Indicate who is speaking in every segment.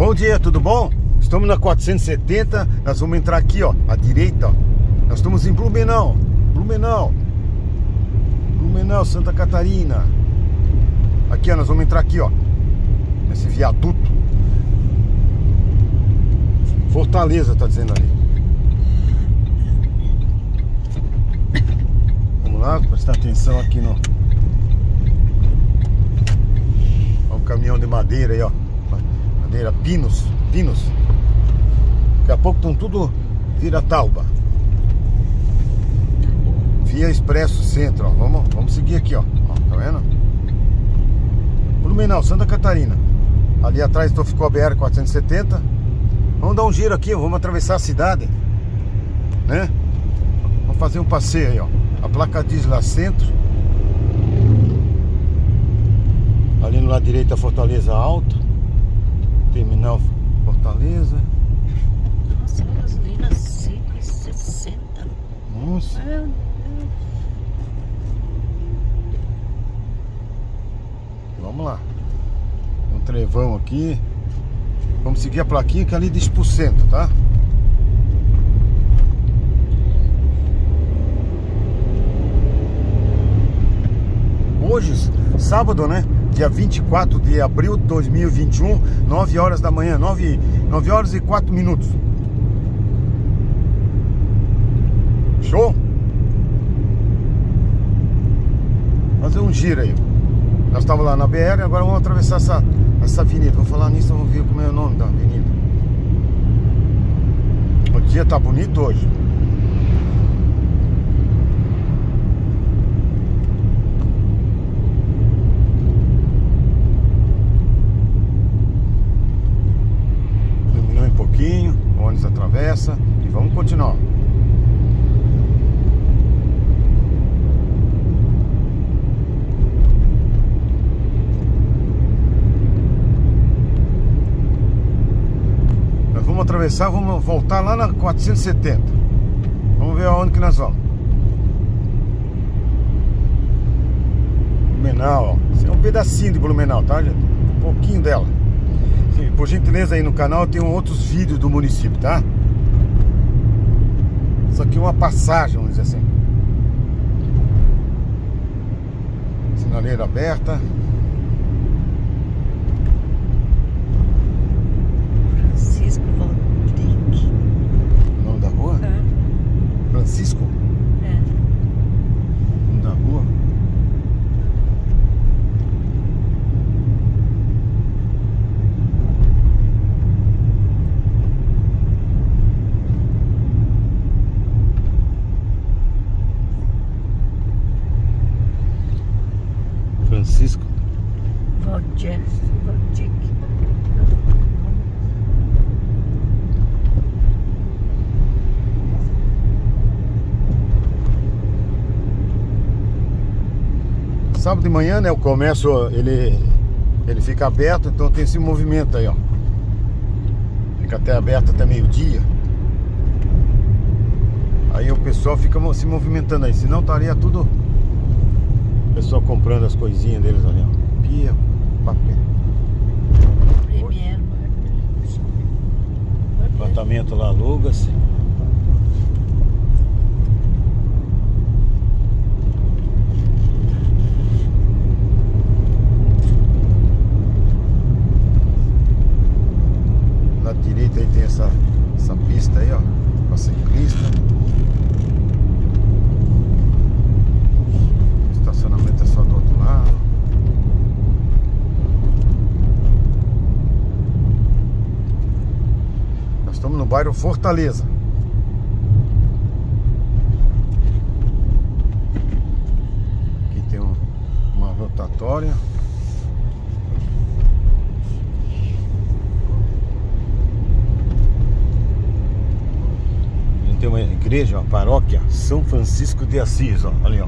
Speaker 1: Bom dia, tudo bom? Estamos na 470, nós vamos entrar aqui, ó, à direita, ó. Nós estamos em Blumenau, Blumenau. Blumenau, Santa Catarina. Aqui, ó, nós vamos entrar aqui, ó. Nesse viaduto. Fortaleza, tá dizendo ali. Vamos lá, prestar atenção aqui no. Olha o caminhão de madeira aí, ó. Madeira, pinos, pinos. Daqui a pouco estão tudo vira tauba. Via Expresso Centro, ó. Vamos, vamos seguir aqui, ó. ó tá vendo? Blumenau, Santa Catarina. Ali atrás então ficou a BR 470. Vamos dar um giro aqui, vamos atravessar a cidade. Né? Vamos fazer um passeio aí, ó. A placa diz lá centro. Ali no lado direito a Fortaleza Alto. Terminal Fortaleza.
Speaker 2: Nossa, gasolina 5,60.
Speaker 1: Nossa.
Speaker 2: Meu Deus.
Speaker 1: Vamos lá. Tem um trevão aqui. Vamos seguir a plaquinha que ali diz por cento, tá? Hoje, sábado, né? Dia 24 de abril de 2021, 9 horas da manhã, 9, 9 horas e 4 minutos. Show? Fazer um giro aí. Nós estávamos lá na BR, agora vamos atravessar essa, essa avenida. Vou falar nisso, vamos ver como é o nome da avenida. O dia tá bonito hoje. Iluminou um pouquinho, e vamos continuar. Nós vamos atravessar, vamos voltar lá na 470. Vamos ver aonde que nós vamos. Blumenau, ó. Esse é um pedacinho de Blumenau, tá, gente? Um pouquinho dela. Por gentileza aí no canal tem outros vídeos do município, tá? Aqui é uma passagem, vamos dizer assim. Sinaleira aberta.
Speaker 2: Francisco Rodrigues.
Speaker 1: O nome da rua? Francisco?
Speaker 2: É.
Speaker 1: O nome da rua? Francisco.
Speaker 2: Valdir. Valdir.
Speaker 1: Sábado de manhã, né? O comércio ele, ele fica aberto, então tem esse movimento aí, ó. Fica até aberto até meio-dia. Aí o pessoal fica se movimentando aí, senão estaria tudo. O pessoal comprando as coisinhas deles ali, ó. Pia, papel.
Speaker 2: Martins.
Speaker 1: Apartamento lá aluga-se. Direita aí tem essa, essa pista aí, ó. Pra ciclista. Estacionamento é só do outro lado. Nós estamos no bairro Fortaleza. Aqui tem um- uma rotatória. Tem uma igreja, uma paróquia, São Francisco de Assis, ó, ali, ó.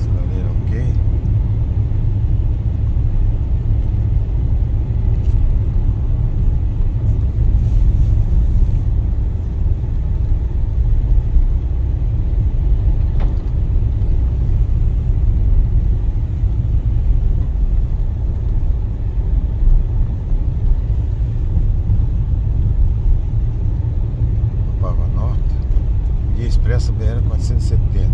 Speaker 1: Sinaleira ok. BR 470.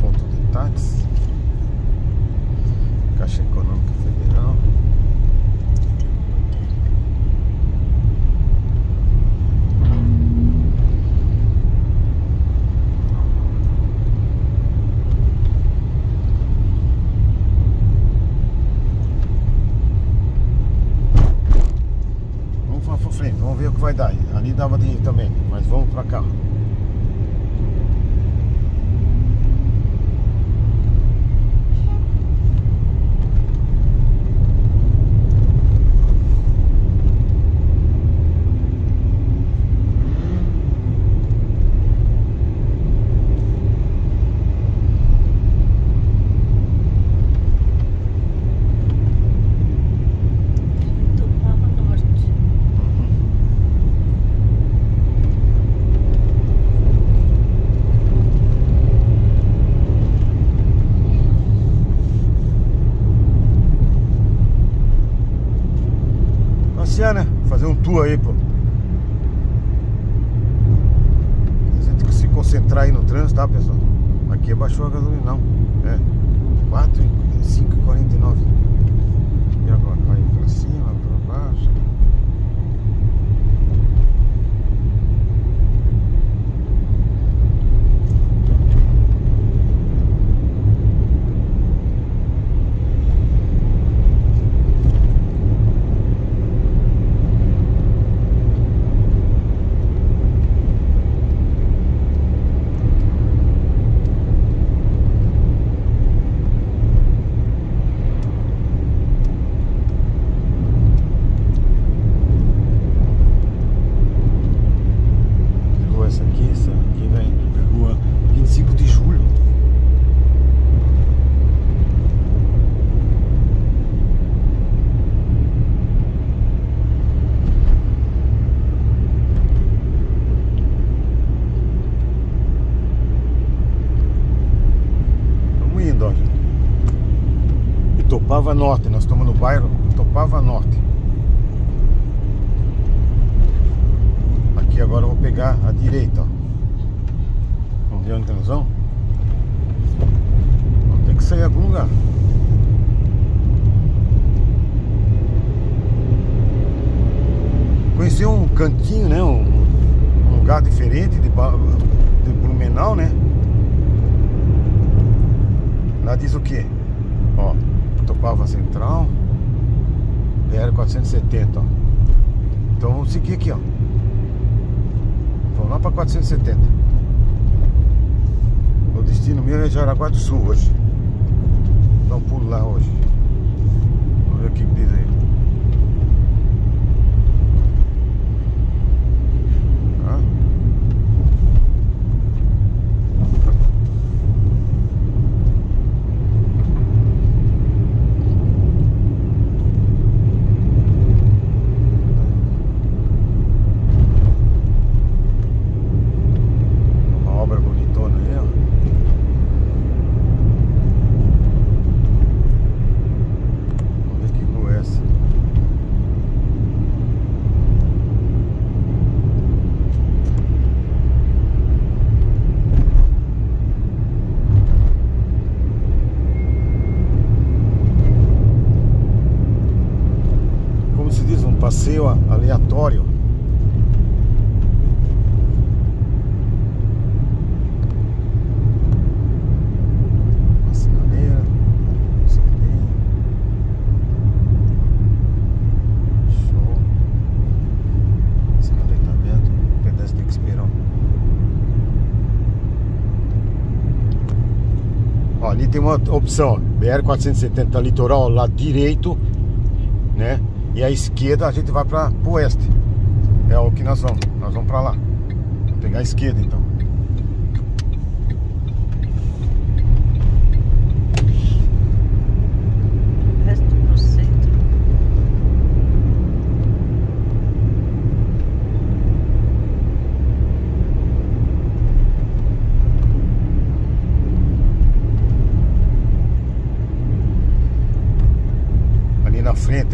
Speaker 1: Ponto de táxi. Caixa Econômica Federal. Vamos lá pra frente, vamos ver o que vai dar. Ali dava de ir também, mas vamos pra cá.
Speaker 2: Tupama Norte.
Speaker 1: Passear, né? Aí, pô. A gente tem que se concentrar aí no trânsito, tá, pessoal? Aqui abaixou a gasolina, não. É. 4 e 5,49. E agora? Vai pra cima, pra baixo. Que rua é essa aqui? Essa aqui vem. É rua 25 de julho. Estamos indo, ó. Itopava Norte, nós estamos no bairro Itopava Norte. Aqui agora eu vou pegar a direita. Vamos ver onde nós vamos? Vamos ter que sair em algum lugar. Conhecer um cantinho, né? Um, um lugar diferente de, de Blumenau, né? Lá diz o quê? Ó, Topava Central, BR 470, ó. Então vamos seguir aqui, ó. Vamos lá para 470. O destino meu é Jaraguá do Sul hoje. Dá um pulo lá hoje. Vamos ver o que diz aí. Tá? Uma obra bonitona aí, ó. Vamos ver que rua é essa. Como se diz, um passeio aleatório. Uma sinaleira, um sinaleiro. Show. Sinaleiro tá aberto, o pedestre tem que esperar. Ó, ali tem uma opção, ó, BR-470 litoral, lado direito, né? E à esquerda a gente vai para o oeste. É o que nós vamos, nós vamos para lá. Vou pegar a esquerda então.
Speaker 2: O resto pro centro.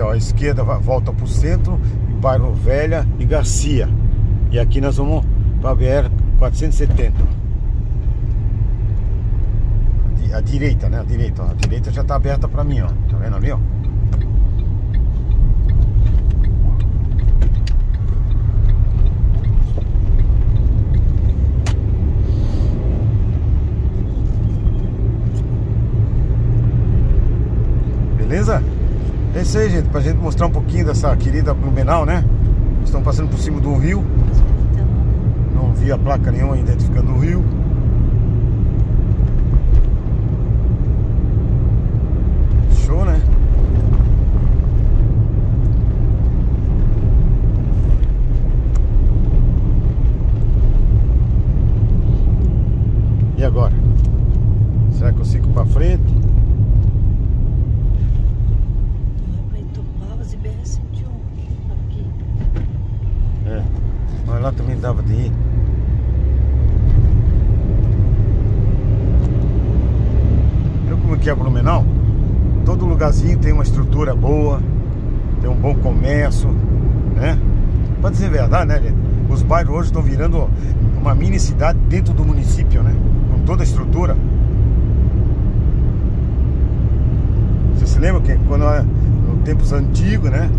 Speaker 1: Ó, à esquerda volta pro centro, e bairro Velha e Garcia. E aqui nós vamos para a BR 470. A direita, né? A direita. A direita já tá aberta para mim, ó. Tá vendo ali, ó? Beleza? É isso aí, gente, pra gente mostrar um pouquinho dessa querida Blumenau, né? Estão passando por cima de um rio. Não vi a placa nenhuma identificando o rio. Show, né? E agora? Será que eu sigo pra frente?
Speaker 2: vai para Itupavas e BR-101. Aqui.
Speaker 1: É. Mas lá também dava de ir. Viu como que é Blumenau? Todo lugarzinho tem uma estrutura boa, tem um bom comércio, né? Pra dizer a verdade, né, gente? Os bairros hoje estão virando uma mini cidade dentro do município, né? Com toda a estrutura. Você se lembra que quando era no tempos antigos, né?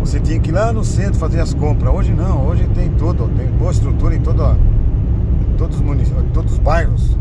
Speaker 1: Você tinha que ir lá no centro fazer as compras. Hoje não, hoje tem tudo, tem boa estrutura em, toda, em todos os municípios, todos os bairros.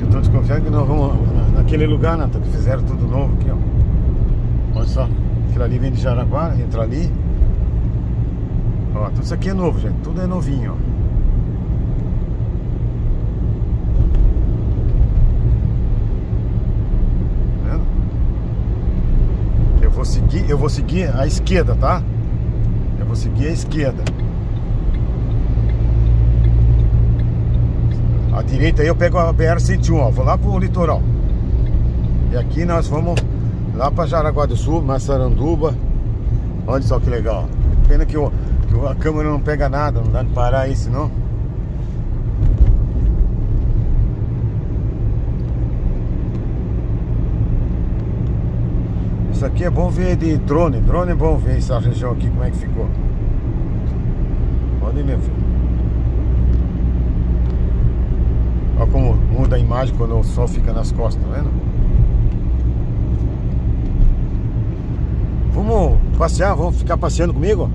Speaker 1: Eu tô desconfiado que nós vamos na- naquele lugar, fizeram tudo novo aqui, ó. Olha só, aquilo ali vem de Jaraguá, entra ali. Ó, tudo isso aqui é novo, gente. Tudo é novinho, ó. Tá vou seguir, eu vou seguir a esquerda, tá? Eu vou seguir a esquerda. À direita aí eu pego a BR-101, ó, vou lá pro litoral. E aqui nós vamos lá pra Jaraguá do Sul, Massaranduba. Olha só que legal. Pena que, o- que a câmera não pega nada, não dá de parar aí, senão. Isso aqui é bom ver de drone. Drone é bom ver essa região aqui, como é que ficou. Pode ir, meu filho. Olha como muda a imagem quando o sol fica nas costas, tá vendo? Vamos passear, vamos ficar passeando comigo?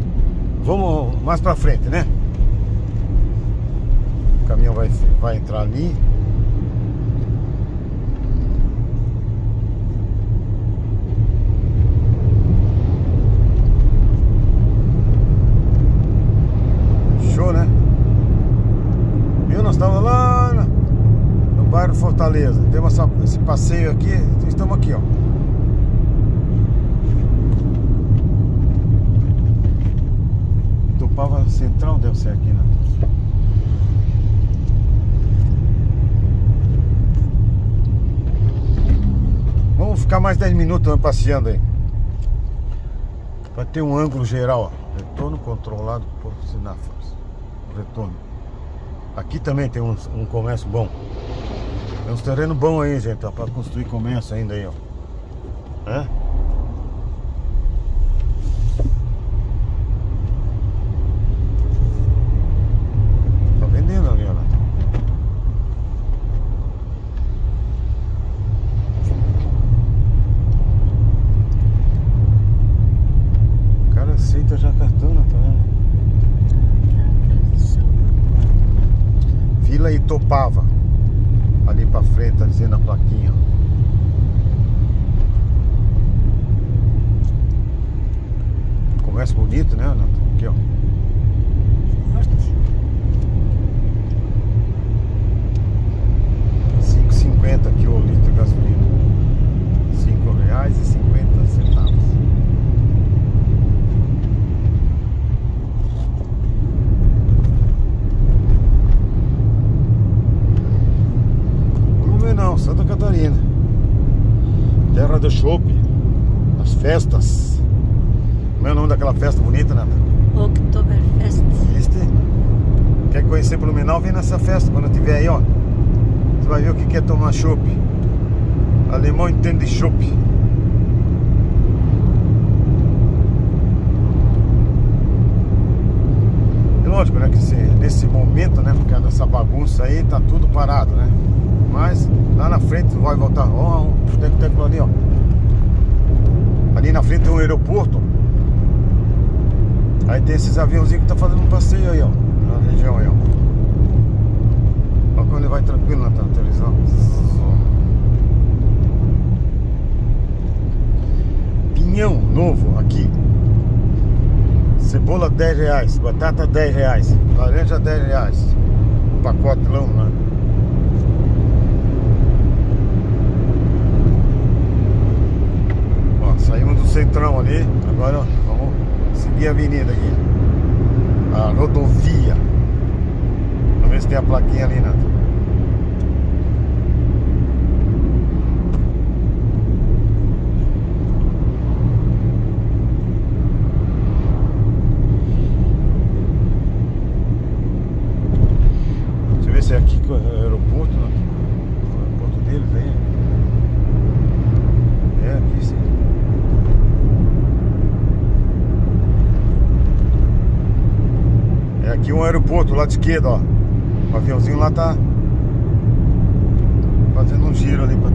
Speaker 1: Vamos mais pra frente, né? O caminhão vai, vai entrar ali. Show, né? Viu? Nós estamos lá no bairro Fortaleza. Temos essa- esse passeio aqui. Estamos aqui, ó. Ser aqui, né? Vamos ficar mais 10 minutos né, passeando aí. Pra ter um ângulo geral, ó. Retorno controlado por semáforos. Retorno. Aqui também tem um, um comércio bom. Tem uns terrenos bons aí, gente, ó, pra construir comércio ainda aí, ó. É? Tá vendendo ali, ó. O cara aceita já cartão, tá vendo? Ali pra frente, tá dizendo a plaquinha. ó. Comércio bonito, né, Renato? Aqui, ó.
Speaker 2: Forte.
Speaker 1: 5,50 aqui o litro de gasolina. 5 reais e 50 centavos. Hora do shopping. As festas. Como é o nome daquela festa bonita, Nata?
Speaker 2: Oktoberfest.
Speaker 1: Viste? Quer conhecer Blumenau? Vem nessa festa quando tiver aí, ó. Você vai ver o que é tomar chopp. Alemão entende de chopp. É lógico, né? Que se, nesse momento, né? Porque nessa bagunça aí tá tudo parado, né? Mas lá na frente vai voltar. Ó, tem ter ali, ó. Ali na frente tem um aeroporto. Aí tem esses aviãozinhos que tá fazendo um passeio aí, ó. Na região aí, ó. Olha quando ele vai tranquilo na televisão. Pinhão novo aqui. Cebola 10 reais, batata 10 reais, laranja 10 reais. Pacotelão, né? Ó, saímos do centrão ali, agora vamos seguir a avenida aqui. A rodovia. Vamos ver se tem a plaquinha ali, Nato. Deixa eu ver se é aqui que é o aeroporto, né? O aeroporto deles aí. É aqui sim. É aqui um aeroporto, lado esquerdo, ó. O aviãozinho lá tá fazendo um giro ali pra.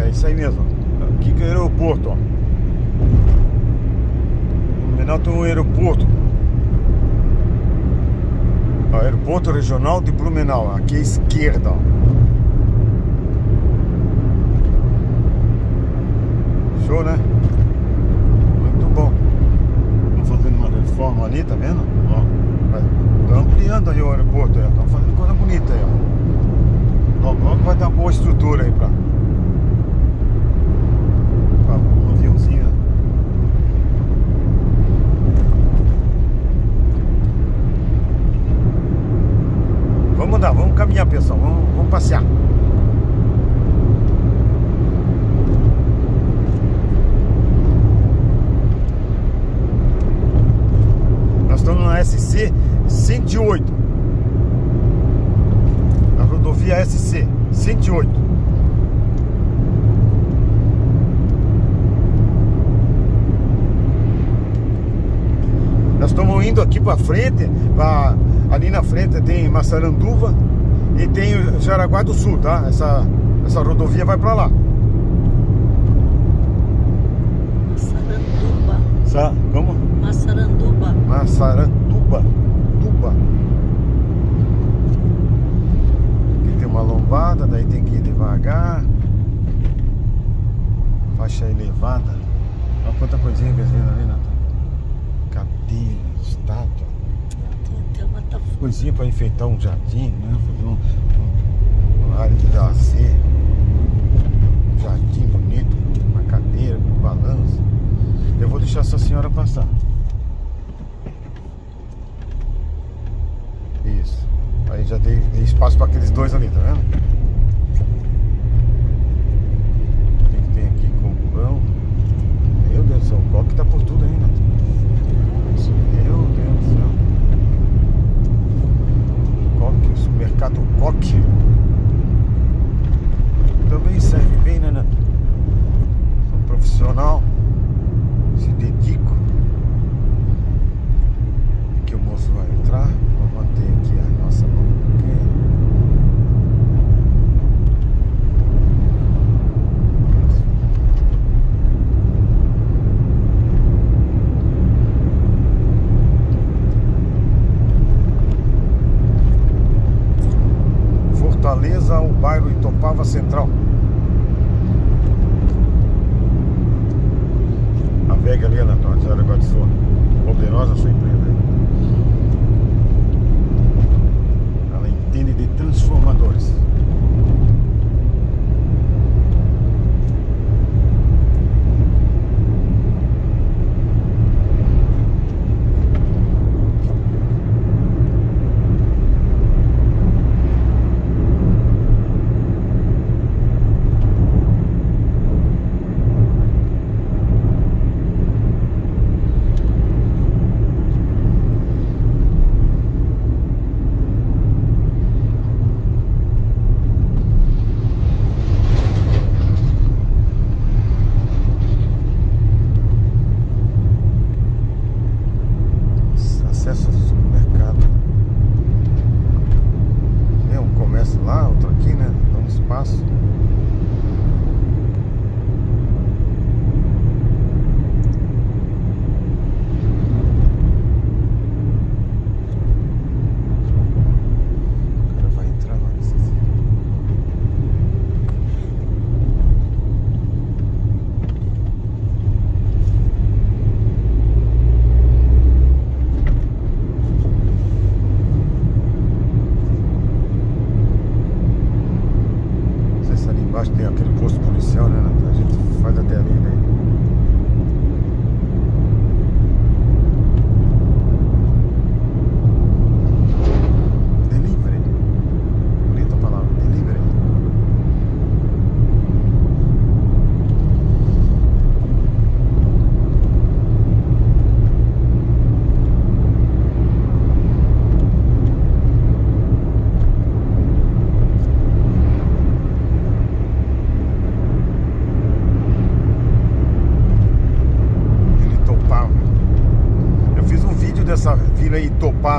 Speaker 1: É isso aí mesmo. Aqui que é o aeroporto, ó. No menor tem um aeroporto. Ó, aeroporto Regional de Blumenau, aqui à esquerda, ó. Show, né? Muito bom. Estão reforma ali, tá vendo? Ó, estão ampliando aí o aeroporto, estão fazendo coisa bonita aí, ó. Logo, logo vai ter uma boa estrutura aí pra. aviãozinho. Vamos andar, vamos caminhar, pessoal. Vamos, vamos passear. Nós estamos na SC 108. Na rodovia SC 108. Nós estamos indo aqui para frente, pra, ali na frente tem Massaranduva e tem o Jaraguá do Sul, tá? Essa, essa rodovia vai para lá.
Speaker 2: Massaranduba.
Speaker 1: Sa?
Speaker 2: Massaranduba.
Speaker 1: Tuba. Aqui tem uma lombada, daí tem que ir devagar. Faixa elevada. Olha quanta coisinha que eles vendo ali, Natan. Cadeira, estátua.
Speaker 2: Tem até uma tá
Speaker 1: Coisinha para enfeitar um jardim, né? Fazer um,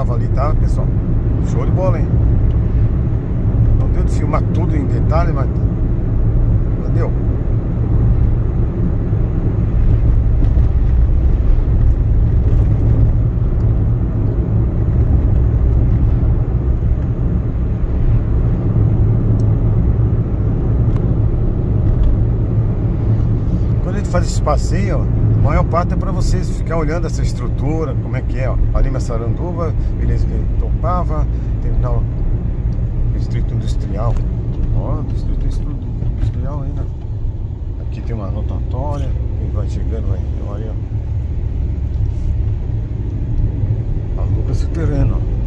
Speaker 1: topava ali, tá, pessoal? Show de bola, hein? Não deu de filmar tudo em detalhe, mas. Mas deu. Quando a gente faz esse passeio, a maior parte é para vocês ficar olhando essa estrutura, como é que é, ó. Ali Saranduva, ele topava, terminal distrito industrial. Ó, distrito industrial ainda. Aqui tem uma rotatória, quem vai chegando vai. Olha. Aluga esse terreno, ó.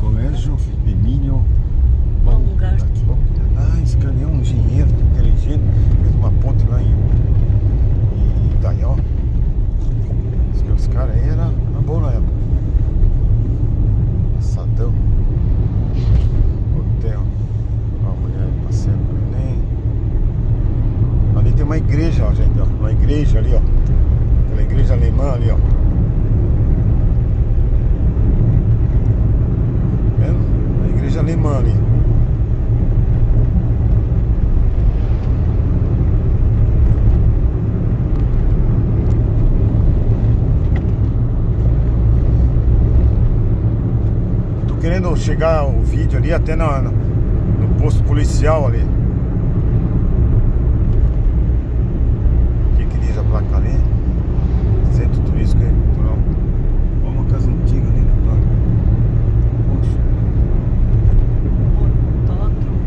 Speaker 1: Colégio Emílio
Speaker 2: Baumgart.
Speaker 1: Ah, esse cara é um engenheiro inteligente, fez uma ponte lá em, em Itaió. Diz que os caras aí eram era bom na época. Assadão. Hotel. Ó, a mulher passeando com o neném. Ali tem uma igreja, ó, gente, ó. Uma igreja ali, ó. Aquela igreja alemã ali, ó. Vendo? A igreja alemã ali. Tô querendo chegar o vídeo ali até na, no, no posto policial ali. O que, que diz a placa ali? Centro turístico e cultural. Ó, uma casa antiga ali na placa. Poxa.
Speaker 2: Autódromo.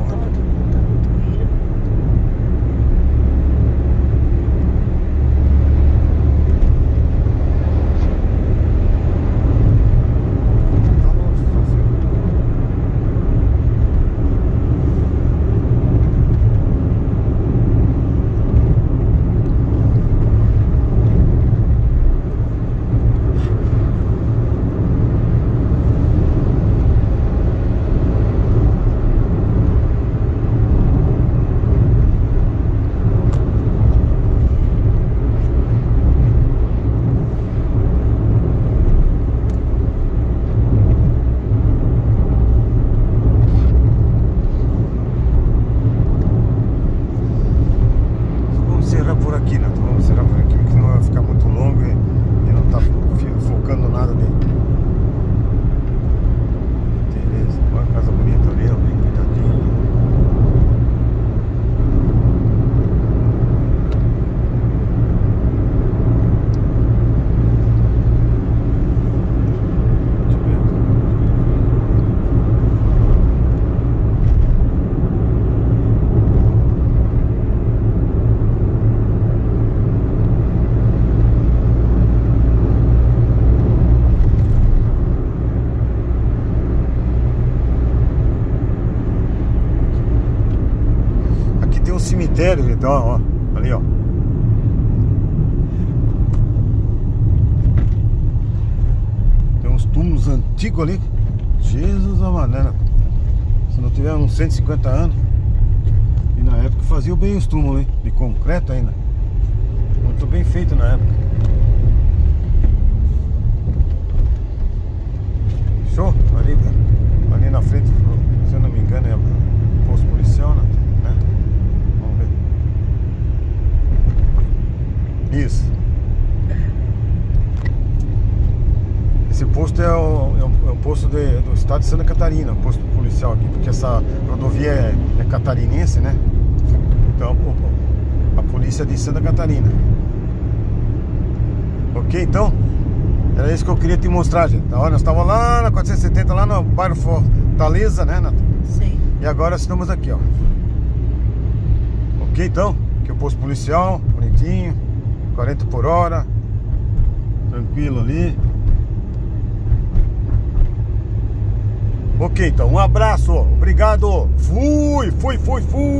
Speaker 2: Autódromo da Tuíra.
Speaker 1: Tá longe, Francisco. Então, ó, ali, ó. Tem uns túmulos antigos ali. Jesus né? Se não tiver uns 150 anos. E na época fazia bem os túmulos, hein? De concreto ainda. Muito bem feito na época. Show? Ali, ali na frente, se eu não me engano, é o posto policial, né? né? Vamos ver. Isso. Esse posto é o, é o, é o posto de, do estado de Santa Catarina, o posto policial aqui, porque essa rodovia é, é catarinense, né? Então, a polícia é de Santa Catarina. Ok, então? Era isso que eu queria te mostrar, gente. Olha, nós estávamos lá na 470, lá no bairro Fortaleza, né, Nato?
Speaker 2: Sim.
Speaker 1: E agora estamos aqui, ó. Ok, então? Aqui é o posto policial, bonitinho. 40 por hora. Tranquilo ali. Ok, então, um abraço. Obrigado. Fui, fui, fui, fui.